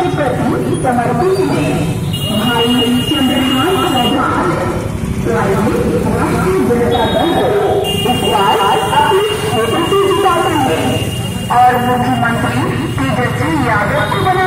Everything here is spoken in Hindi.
समाज प्रति समर्पित है भाई चंद्रहान चौहान राष्ट्रीय जनता दल को इस बार अपनी क्षेत्र से जिताते हैं और मुख्यमंत्री तेजस्वी यादव को बना